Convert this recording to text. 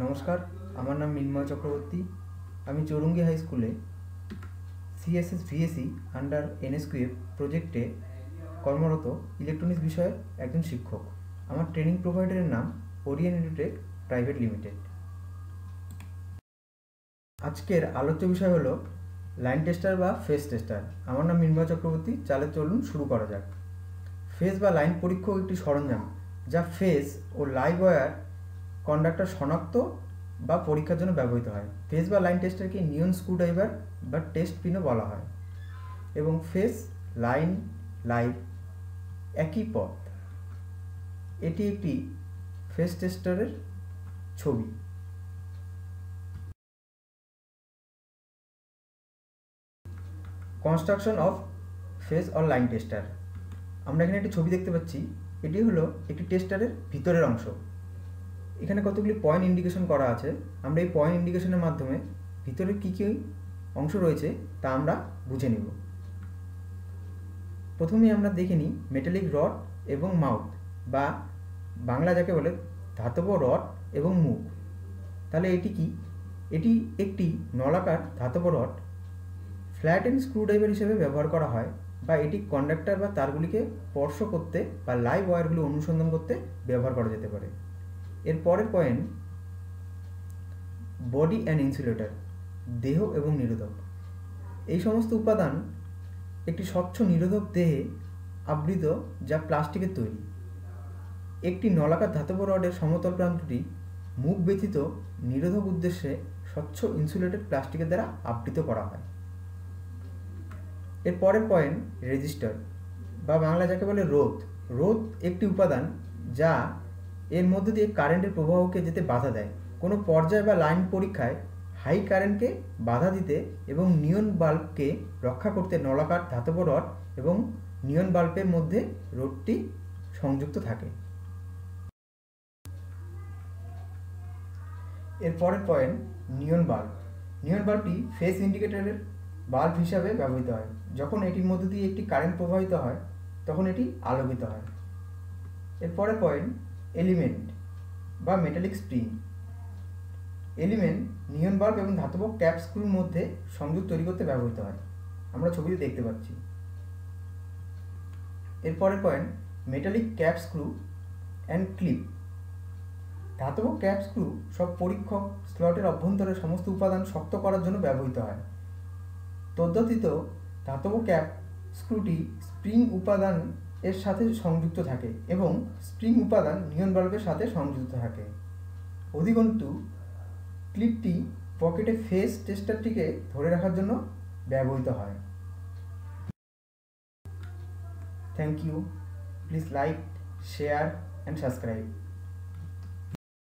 নমস্কার, আমার নাম মিন্ময় চক্রবর্তী। আমি চৌরঙ্গি হাই স্কুলে সিএসএস ভিএসি আন্ডার এনএসকিউএফ প্রজেক্টে কর্মরত ইলেকট্রনিক্স বিষয়ের একজন শিক্ষক। আমার ট্রেনিং প্রোভাইডারের নাম ওরিয়েন এডুটেক প্রাইভেট লিমিটেড আজকের আলোচ্য বিষয় হলো লাইন টেস্টার বা ফেস টেস্টার আমার নাম মিন্ময় চক্রবর্তী, চালে চলুন শুরু করা যাক। ফেস বা লাইন পরীক্ষক একটি সরঞ্জাম, যা ফেস ও লাইভ ওয়্যার কন্ডাক্টর শনাক্ত বা পরীক্ষার জন্য ব্যবহৃত হয়। ফেস বা লাইন টেস্টারকে নিয়ন স্ক্রুড্রাইভার বা টেস্ট পিনও বলা হয়। এবং ফেস লাইন লাইভ একই পথ। এটি একটি ফেস টেস্টারের ছবি। Construction of phase or line tester আমরা এখানে একটি ছবি দেখতে পাচ্ছি। এটি হলো একটি টেস্টারের ভিতরের অংশ। এখানে কতগুলি পয়েন্ট ইন্ডিকেশন করা আছে, আমরা এই পয়েন্ট ইন্ডিকেশনের মাধ্যমে ভিতরে কী কী অংশ রয়েছে তা আমরা বুঝে নেব। প্রথমে আমরা দেখে নিই মেটালিক রড এবং মাউথ বা বাংলা যাকে বলে ধাতব রড এবং মুখ। তাহলে এটি কি? এটি একটি নলাকার ধাতব রড ফ্ল্যাট এন্ড স্ক্রুড্রাইভার হিসেবে ব্যবহার করা হয়, বা এটি কন্ডাক্টর বা তারগুলিকে স্পর্শ করতে বা লাইভ ওয়্যারগুলি অনুসন্ধান করতে ব্যবহার করা যেতে পারে। এর পরের পয়েন্ট বডি অ্যান্ড ইনসুলেটর দেহ এবং নিরোধক। এই সমস্ত উপাদান একটি স্বচ্ছ নিরোধক দেহে আবৃত যা প্লাস্টিকের তৈরি। একটি নলাকার ধাতব রডের সমতল প্রান্তটি মুখ ব্যতীত নিরোধক উদ্দেশ্যে স্বচ্ছ ইনসুলেটেড প্লাস্টিকের দ্বারা আবৃত করা হয়। এর পরের পয়েন্ট রেজিস্টার বা বাংলা যাকে বলে রোধ। রোধ একটি উপাদান যা এর মধ্য দিয়ে কারেন্টের প্রবাহকে যেতে বাধা দেয়। কোনো পর্যায় বা লাইন পরীক্ষায় হাই কারেন্টকে বাধা দিতে এবং নিয়ন বাল্বকে রক্ষা করতে নলাকার ধাতব রড এবং নিয়ন বাল্বের মধ্যে রোডটি সংযুক্ত থাকে। এর পরের পয়েন্ট নিয়ন বাল্ব। নিয়ন বাল্বটি ফেস ইন্ডিকেটরের বাল্ব হিসাবে ব্যবহৃত হয়। যখন এটির মধ্য দিয়ে একটি কারেন্ট প্রবাহিত হয়, তখন এটি আলোকিত হয়। এর পরের পয়েন্ট এলিমেন্ট বা metallic spring element neon bulb এবং ধাতব ক্যাপ স্ক্রুর মধ্যে সংযোগ তৈরি করতে ব্যবহৃত হয়। আমরা ছবিতে দেখতে পাচ্ছি। এরপরের point metallic cap screw and clip ধাতব ক্যাপ স্ক্রু সব পরীক্ষক স্লটের অভ্যন্তরে সমস্ত উপাদান শক্ত করার জন্য ব্যবহৃত হয়। তদ্যতীত ধাতব ক্যাপ স্ক্রুটি স্প্রিং উপাদান এর সাথে সংযুক্ত থাকে এবং স্প্রিং উপাদান নিয়ন বাল্বের সাথে সংযুক্ত থাকে। অধিকন্তু, ক্লিপটি পকেটে ফেস টেস্টারটিকে ধরে রাখার জন্য ব্যবহৃত হয়। Thank you please like share and subscribe